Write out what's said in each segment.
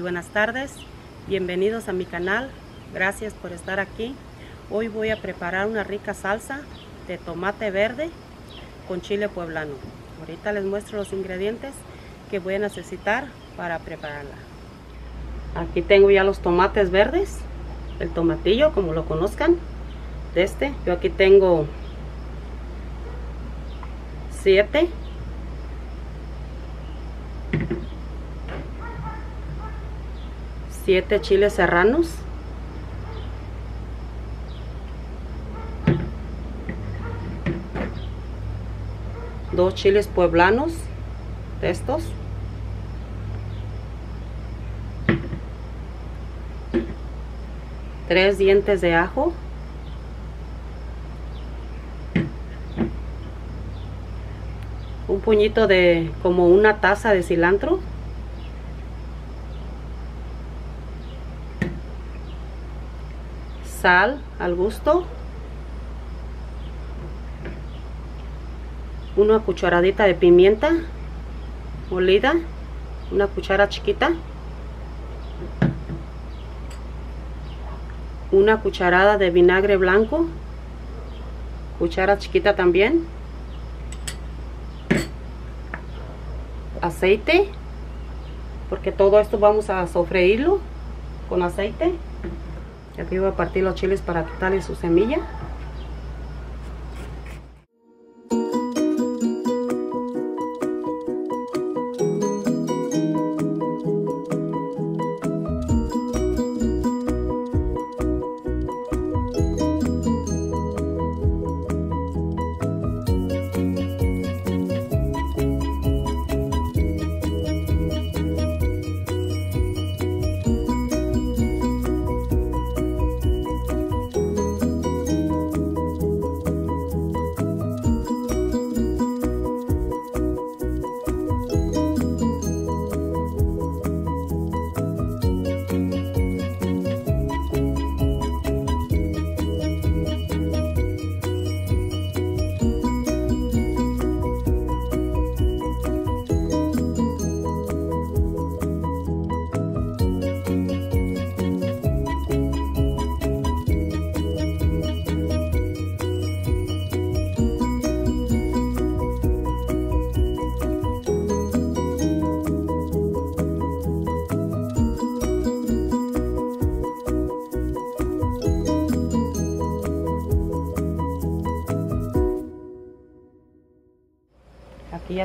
Buenas tardes, bienvenidos a mi canal, gracias por estar aquí. Hoy voy a preparar una rica salsa de tomate verde con chile poblano. Ahorita les muestro los ingredientes que voy a necesitar para prepararla. Aquí tengo ya los tomates verdes, el tomatillo como lo conozcan, de este. Yo aquí tengo 7 7 chiles serranos. Dos chiles pueblanos de estos. Tres dientes de ajo. Un puñito de como una taza de cilantro sal al gusto. Una cucharadita de pimienta molida una cuchara chiquita. Una cucharada de vinagre blanco cuchara chiquita también. Aceite porque todo esto vamos a sofreírlo con aceite aquí voy a partir los chiles para quitarle su semilla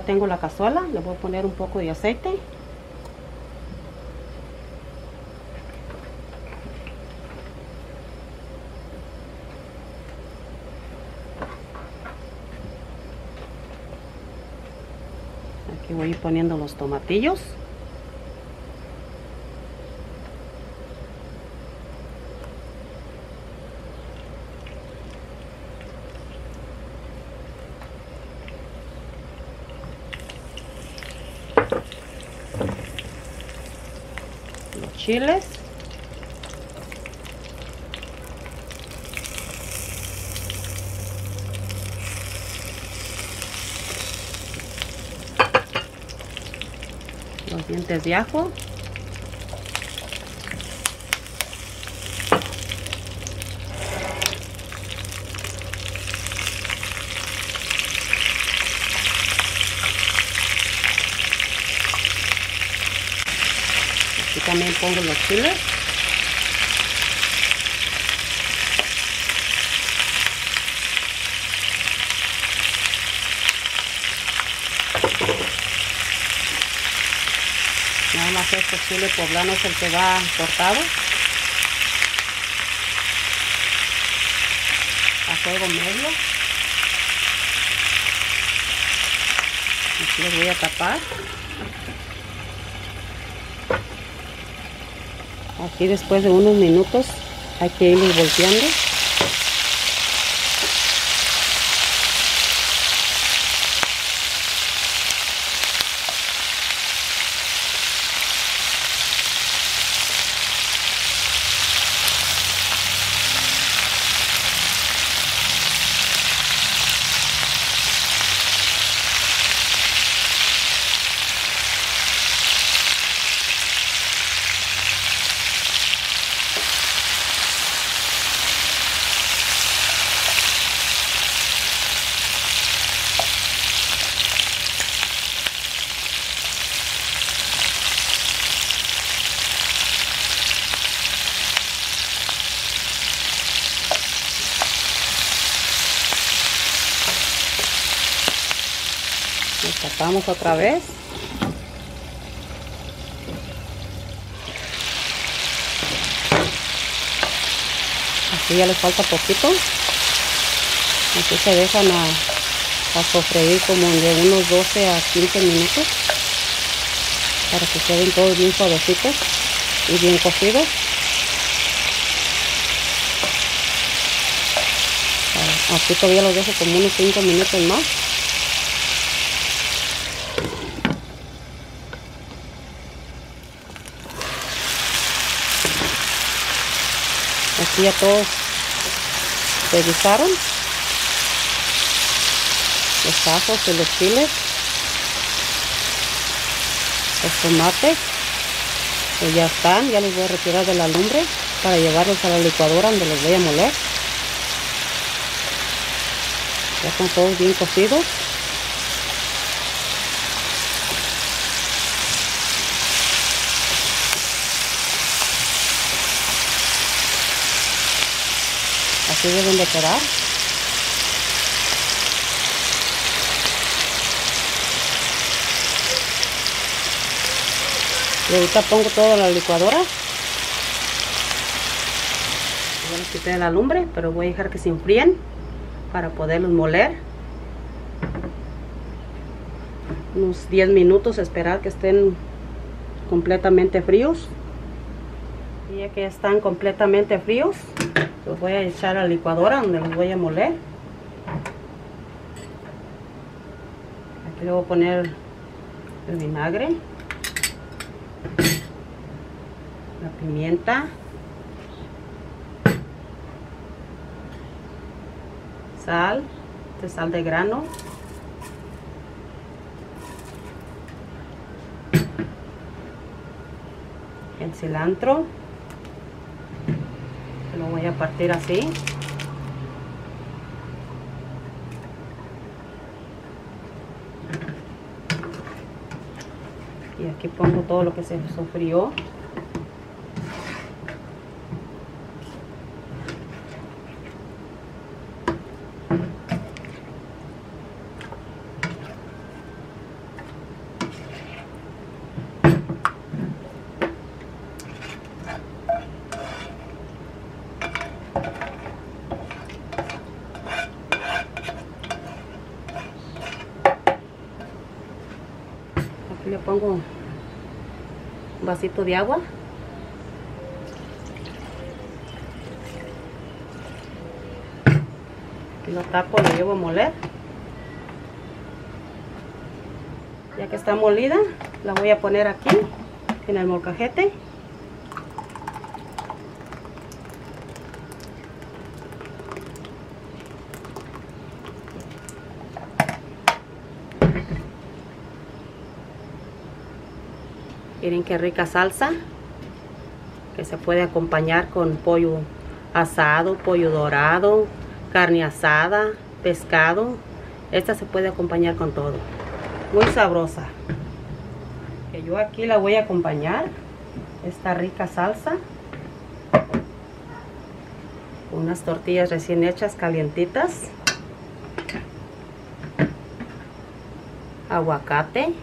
tengo la cazuela, le voy a poner un poco de aceite. Aquí voy a ir poniendo los tomatillos. Chiles. Los dientes de ajo Aquí también pongo los chiles. Nada más este chile poblano es el que va cortado. A fuego medio. Aquí los voy a tapar. Aquí después de unos minutos hay que irlos volteando. Pasamos otra vez. Así ya les falta poquito. Así se dejan a, a sofreír como de unos 12 a 15 minutos para que queden todos bien suavecitos y bien cocidos. Aquí todavía los dejo como unos 5 minutos más. Aquí ya todos se guisaron. Los ajos y los chiles. Los tomates. Pues ya están. Ya los voy a retirar de la lumbre para llevarlos a la licuadora donde los voy a moler. Ya están todos bien cocidos. Así deben de quedar. Y ahorita pongo todo en la licuadora. Ya los quité la lumbre, pero voy a dejar que se enfríen para poderlos moler. Unos 10 minutos esperar que estén completamente fríos. Y ya que están completamente fríos, los voy a echar a la licuadora donde los voy a moler. Aquí le voy a poner el vinagre, la pimienta, sal, de sal de grano, el cilantro, partir así. Y aquí pongo todo lo que se sofrió. Le pongo un vasito de agua. Y lo tapo, lo llevo a moler. Ya que está molida, la voy a poner aquí, en el molcajete. Miren qué rica salsa que se puede acompañar con pollo asado, pollo dorado, carne asada, pescado. Esta se puede acompañar con todo. Muy sabrosa. Que yo aquí la voy a acompañar. Esta rica salsa. Unas tortillas recién hechas, calientitas. Aguacate.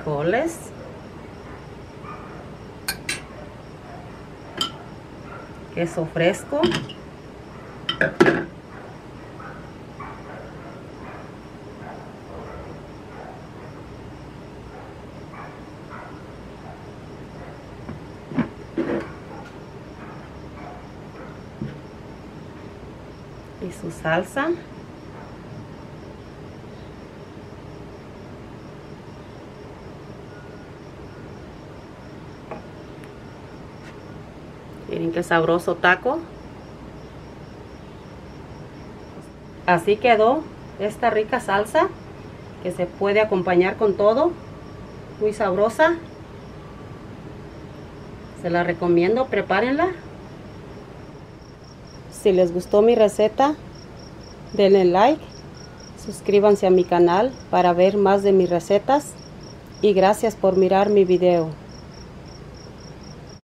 Frijoles, queso fresco, y su salsa. Qué sabroso taco. Así quedó esta rica salsa que se puede acompañar con todo. Muy sabrosa. Se la recomiendo, prepárenla. Si les gustó mi receta, denle like. Suscríbanse a mi canal para ver más de mis recetas. y gracias por mirar mi video.